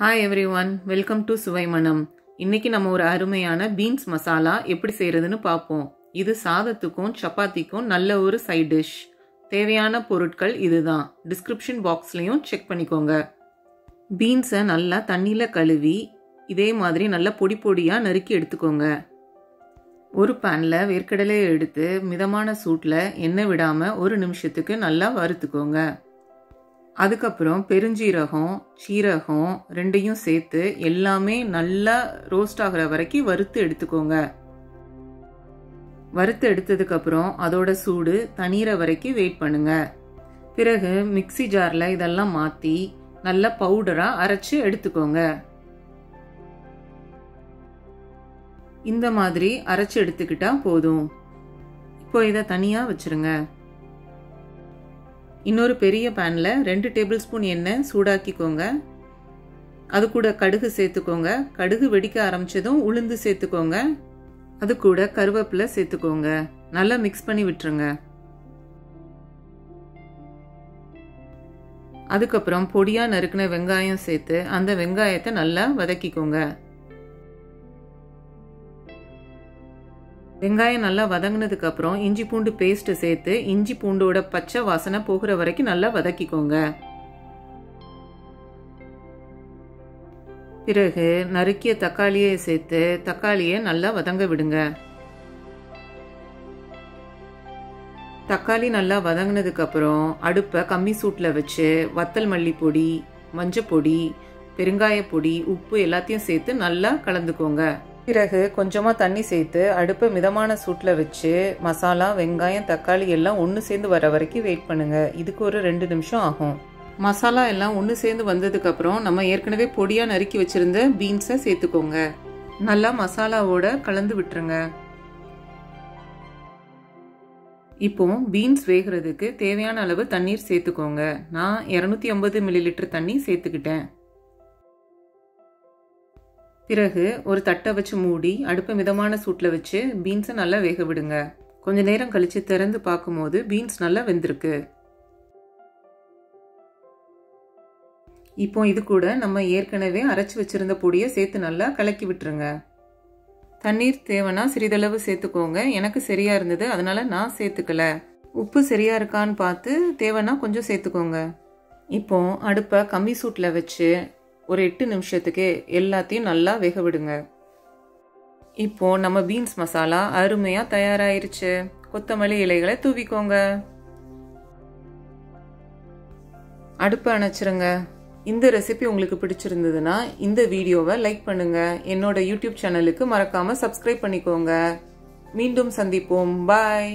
Hi every one welcome to Suvai Manam இன்னைக்கு நம்ம ஒரு அருமையான பீன்ஸ் மசாலா எப்படி செய்கிறதுன்னு பார்ப்போம். இது சாதத்துக்கும் சப்பாத்திக்கும் நல்ல ஒரு சைட் டிஷ் தேவையான பொருட்கள் இதுதான். டிஸ்கிரிப்ஷன் பாக்ஸ்லேயும் செக் பண்ணிக்கோங்க. பீன்ஸை நல்லா தண்ணியில் கழுவி இதே மாதிரி நல்லா பொடி பொடியாக நறுக்கி எடுத்துக்கோங்க. ஒரு பேனில் வேர்க்கடலையை எடுத்து மிதமான சூட்டில் எண்ணெய் விடாமல் ஒரு நிமிஷத்துக்கு நல்லா வறுத்துக்கோங்க. அதுக்கப்புறம் பெருஞ்சீரகம் சீரகம் ரெண்டையும் சேர்த்து எல்லாமே நல்லா ரோஸ்ட் ஆகிற வரைக்கும் வறுத்து எடுத்துக்கோங்க. வறுத்து எடுத்ததுக்கப்புறம் அதோட சூடு தண்ணீரை வரைக்கும் வெயிட் பண்ணுங்க. பிறகு மிக்சி ஜாரில் இதெல்லாம் மாற்றி நல்ல பவுடராக அரைச்சி எடுத்துக்கோங்க. இந்த மாதிரி அரைச்சி எடுத்துக்கிட்டா போதும். இப்போ இதை தனியாக வச்சிருங்க. இன்னொரு பெரிய பேனில் ரெண்டு டேபிள் ஸ்பூன் எண்ணெய் சூடாக்கிக்கோங்க. அது கூட கடுகு சேர்த்துக்கோங்க. கடுகு வெடிக்க ஆரம்பிச்சதும் உளுந்து சேர்த்துக்கோங்க. அது கூட கருவேப்பிலை சேர்த்துக்கோங்க. நல்லா மிக்ஸ் பண்ணி விட்டுருங்க. அதுக்கப்புறம் பொடியாக நறுக்கின வெங்காயம் சேர்த்து அந்த வெங்காயத்தை நல்லா வதக்கிக்கோங்க. வெங்காயம் நல்லா வதங்கினதுக்கு அப்புறம் இஞ்சி பூண்டு பேஸ்ட் சேர்த்து இஞ்சி பூண்டோட பச்சை வாசனை போகிற வரைக்கும் நல்லா வதக்கிக்கோங்க. பிறகு நறுக்கிய தக்காளியை சேர்த்து தக்காளியை நல்லா வதங்க விடுங்க. தக்காளி நல்லா வதங்கினதுக்கு அப்புறம் அடுப்பை கம்மி சூட்டில் வச்சு வத்தல் மல்லி பொடி மஞ்சள் பொடி பெருங்காய பொடி உப்பு எல்லாத்தையும் சேர்த்து நல்லா கலந்துக்கோங்க. பிறகு கொஞ்சமாக தண்ணி சேர்த்து அடுப்பை மிதமான சூட்டில் வச்சு மசாலா வெங்காயம் தக்காளி எல்லாம் ஒன்று சேர்ந்து வர வரைக்கும் வெயிட் பண்ணுங்கள் இதுக்கு ஒரு ரெண்டு நிமிஷம் ஆகும். மசாலா எல்லாம் ஒன்று சேர்ந்து வந்ததுக்கப்புறம் நம்ம ஏற்கனவே பொடியாக நறுக்கி வச்சுருந்த பீன்ஸை சேர்த்துக்கோங்க. நல்லா மசாலாவோட கலந்து விட்டுருங்க. இப்போ பீன்ஸ் வேகிறதுக்கு தேவையான அளவு தண்ணீர் சேர்த்துக்கோங்க. நான் இரநூத்தி ஐம்பது மில்லி லிட்டர் தண்ணி சேர்த்துக்கிட்டேன். பிறகு ஒரு தட்டை வச்சு மூடி அடுப்பை மிதமான சூட்டில் வச்சு பீன்ஸை நல்லா வேக விடுங்க. கொஞ்ச நேரம் கழித்து திறந்து பார்க்கும்போது பீன்ஸ் நல்லா வெந்திருக்கு. இப்போ இது கூட நம்ம ஏற்கனவே அரைச்சி வச்சிருந்த பொடியை சேர்த்து நல்லா கலக்கி விட்டுருங்க. தண்ணீர் தேவைன்னா சிறிதளவு சேர்த்துக்கோங்க. எனக்கு சரியா இருந்தது அதனால நான் சேர்த்துக்கல. உப்பு சரியா இருக்கான்னு பார்த்து தேவைன்னா கொஞ்சம் சேர்த்துக்கோங்க. இப்போ அடுப்பை கம்மி சூட்டில் வச்சு ஒரு எட்டு நிமிஷத்துக்கு எல்லாத்தையும் நல்லா வேக விடுங்க. இப்போ நம்ம பீன்ஸ் மசாலா அருமையா தயாராயிருச்சு. கொத்தமல்லி இலைகளை தூவிக்கோங்க. அடுப்பை அணைச்சிருங்க. இந்த ரெசிபி உங்களுக்கு பிடிச்சிருந்ததுன்னா இந்த வீடியோவை லைக் பண்ணுங்க. என்னோட யூடியூப் சேனலுக்கு மறக்காம சப்ஸ்கிரைப் பண்ணிக்கோங்க. மீண்டும் சந்திப்போம். பாய்